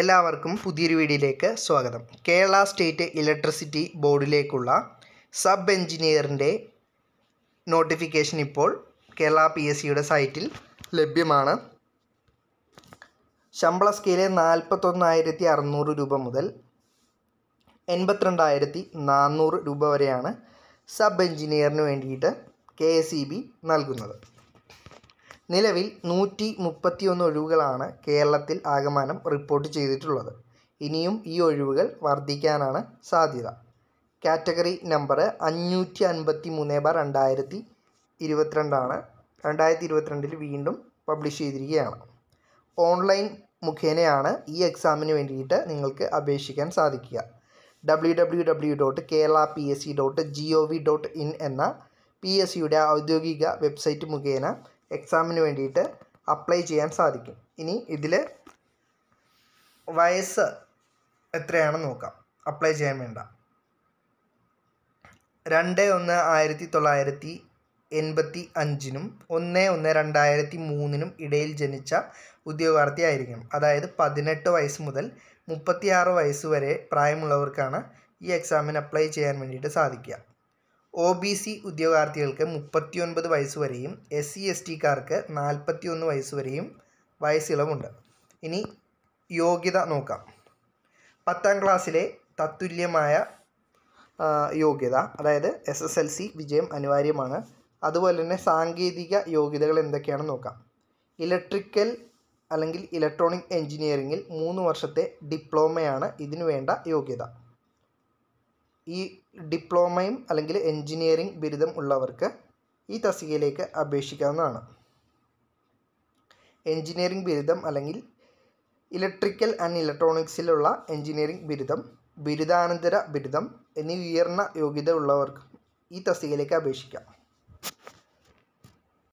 എല്ലാവർക്കും പുതിയൊരു വീഡിയോയിലേക്ക് സ്വാഗതം. കേരള സ്റ്റേറ്റ് ഇലക്ട്രിസിറ്റി ബോർഡിലേക്കുള്ള സബ് എഞ്ചിനീയറിന്റെ നോട്ടിഫിക്കേഷൻ ഇപ്പോൾ കേരള പി എസ് സിയുടെ സൈറ്റിൽ ലഭ്യമാണ്. ശമ്പള സ്കെയിലെ നാൽപ്പത്തൊന്നായിരത്തി അറുന്നൂറ് രൂപ മുതൽ എൺപത്തിരണ്ടായിരത്തി നാനൂറ് രൂപ വരെയാണ് സബ് എഞ്ചിനീയറിന് വേണ്ടിയിട്ട് കെ എസ് ഇ ബി നൽകുന്നത്. നിലവിൽ നൂറ്റി മുപ്പത്തിയൊന്ന് ഒഴിവുകളാണ് കേരളത്തിൽ ആകമാനം റിപ്പോർട്ട് ചെയ്തിട്ടുള്ളത്. ഇനിയും ഈ ഒഴിവുകൾ വർദ്ധിക്കാനാണ് സാധ്യത. കാറ്റഗറി നമ്പർ അഞ്ഞൂറ്റി അൻപത്തി മൂന്ന് ബാർ രണ്ടായിരത്തി ഇരുപത്തിരണ്ടാണ് രണ്ടായിരത്തി ഇരുപത്തിരണ്ടിൽ വീണ്ടും പബ്ലിഷ് ചെയ്തിരിക്കുകയാണ്. ഓൺലൈൻ മുഖേനയാണ് ഈ എക്സാമിന് വേണ്ടിയിട്ട് നിങ്ങൾക്ക് അപേക്ഷിക്കാൻ സാധിക്കുക. W W W dot Kerala P S C dot G O V dot in എന്ന പി എസ് സിയുടെ ഔദ്യോഗിക വെബ്സൈറ്റ് മുഖേന എക്സാമിന് വേണ്ടിയിട്ട് അപ്ലൈ ചെയ്യാൻ സാധിക്കും. ഇനി ഇതിൽ വയസ്സ് എത്രയാണെന്ന് നോക്കാം. അപ്ലൈ ചെയ്യാൻ വേണ്ട. രണ്ട് ഒന്ന് ആയിരത്തി തൊള്ളായിരത്തി എൺപത്തി അഞ്ചിനും ഒന്ന് ഒന്ന് രണ്ടായിരത്തി മൂന്നിനും ഇടയിൽ ജനിച്ച ഉദ്യോഗാർത്ഥി ആയിരിക്കണം. അതായത് പതിനെട്ട് വയസ്സ് മുതൽ മുപ്പത്തിയാറ് വയസ്സ് വരെ പ്രായമുള്ളവർക്കാണ് ഈ എക്സാമിന് അപ്ലൈ ചെയ്യാൻ വേണ്ടിയിട്ട് സാധിക്കുക. ഒ ബി സി ഉദ്യോഗാർത്ഥികൾക്ക് മുപ്പത്തിയൊൻപത് വയസ്സ് വരെയും എസ് സി എസ് ടിക്കാർക്ക് നാൽപ്പത്തി ഒന്ന് വയസ്സ് വരെയും വയസ്സിളവുണ്ട്. ഇനി യോഗ്യത നോക്കാം. പത്താം ക്ലാസ്സിലെ തത്തുല്യമായ യോഗ്യത അതായത് എസ് എസ് എൽ സി വിജയം അനിവാര്യമാണ്. അതുപോലെ തന്നെ സാങ്കേതിക യോഗ്യതകൾ എന്തൊക്കെയാണെന്ന് നോക്കാം. ഇലക്ട്രിക്കൽ അല്ലെങ്കിൽ ഇലക്ട്രോണിക് എഞ്ചിനീയറിങ്ങിൽ മൂന്ന് വർഷത്തെ ഡിപ്ലോമയാണ് ഇതിനു വേണ്ട യോഗ്യത. ഈ ഡിപ്ലോമയും അല്ലെങ്കിൽ എൻജിനീയറിംഗ് ബിരുദം ഉള്ളവർക്ക് ഈ തസ്തികയിലേക്ക് അപേക്ഷിക്കാവുന്നതാണ്. എൻജിനീയറിംഗ് ബിരുദം അല്ലെങ്കിൽ ഇലക്ട്രിക്കൽ ആൻഡ് ഇലക്ട്രോണിക്സിലുള്ള എൻജിനീയറിംഗ് ബിരുദം ബിരുദാനന്തര ബിരുദം എന്നീ ഉയർന്ന യോഗ്യത ഉള്ളവർക്കും ഈ തസ്തികയിലേക്ക് അപേക്ഷിക്കാം.